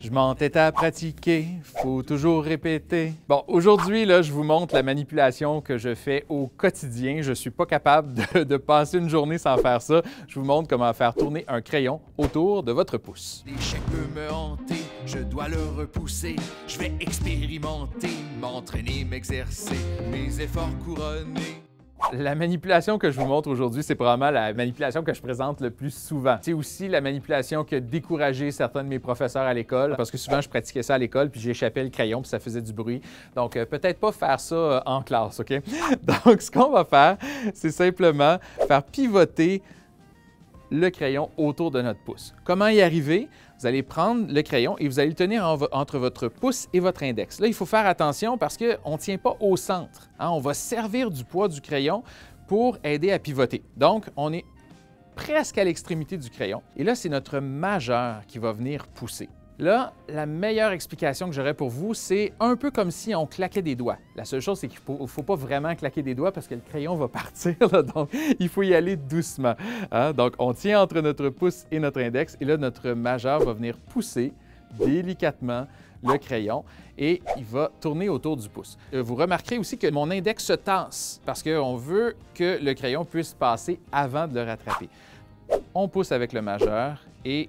Je m'entête à pratiquer, faut toujours répéter. Bon, aujourd'hui, là, je vous montre la manipulation que je fais au quotidien. Je suis pas capable de, passer une journée sans faire ça. Je vous montre comment faire tourner un crayon autour de votre pouce. L'échec peut me hanter, je dois le repousser. Je vais expérimenter, m'entraîner, m'exercer, mes efforts couronnés. La manipulation que je vous montre aujourd'hui, c'est probablement la manipulation que je présente le plus souvent. C'est aussi la manipulation qui a découragé certains de mes professeurs à l'école, parce que souvent je pratiquais ça à l'école, puis j'échappais le crayon, puis ça faisait du bruit. Donc euh, peut-être pas faire ça euh, en classe, OK? Donc ce qu'on va faire, c'est simplement faire pivoter le crayon autour de notre pouce. Comment y arriver? Vous allez prendre le crayon et vous allez le tenir entre votre pouce et votre index. Là, il faut faire attention parce qu'on ne tient pas au centre. hein. On va servir du poids du crayon pour aider à pivoter. Donc, on est presque à l'extrémité du crayon. Et là, c'est notre majeur qui va venir pousser. Là, la meilleure explication que j'aurais pour vous, c'est un peu comme si on claquait des doigts. La seule chose, c'est qu'il ne faut, pas vraiment claquer des doigts parce que le crayon va partir, donc il faut y aller doucement. hein. Donc, on tient entre notre pouce et notre index, et là, notre majeur va venir pousser délicatement le crayon et il va tourner autour du pouce. Euh, Vous remarquerez aussi que mon index se tasse parce qu'on veut que le crayon puisse passer avant de le rattraper. On pousse avec le majeur et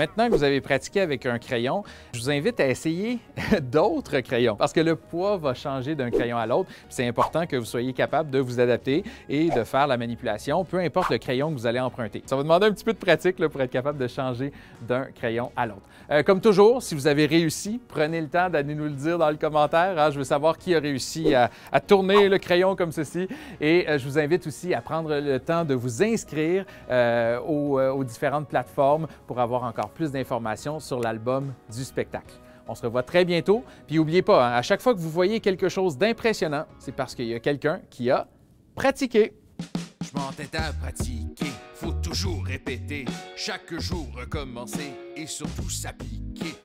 Maintenant que vous avez pratiqué avec un crayon, je vous invite à essayer d'autres crayons parce que le poids va changer d'un crayon à l'autre. C'est important que vous soyez capable de vous adapter et de faire la manipulation, peu importe le crayon que vous allez emprunter. Ça va demander un petit peu de pratique pour être capable de changer d'un crayon à l'autre. Euh, comme toujours, si vous avez réussi, prenez le temps d'aller nous le dire dans le commentaire. hein. Je veux savoir qui a réussi à, tourner le crayon comme ceci. Et euh, je vous invite aussi à prendre le temps de vous inscrire euh, aux, aux différentes plateformes pour avoir encore plus d'informations sur l'album du spectacle. On se revoit très bientôt. Puis n'oubliez pas, hein, à chaque fois que vous voyez quelque chose d'impressionnant, c'est parce qu'il y a quelqu'un qui a pratiqué. Je m'entête à pratiquer, faut toujours répéter, chaque jour recommencer et surtout s'appliquer.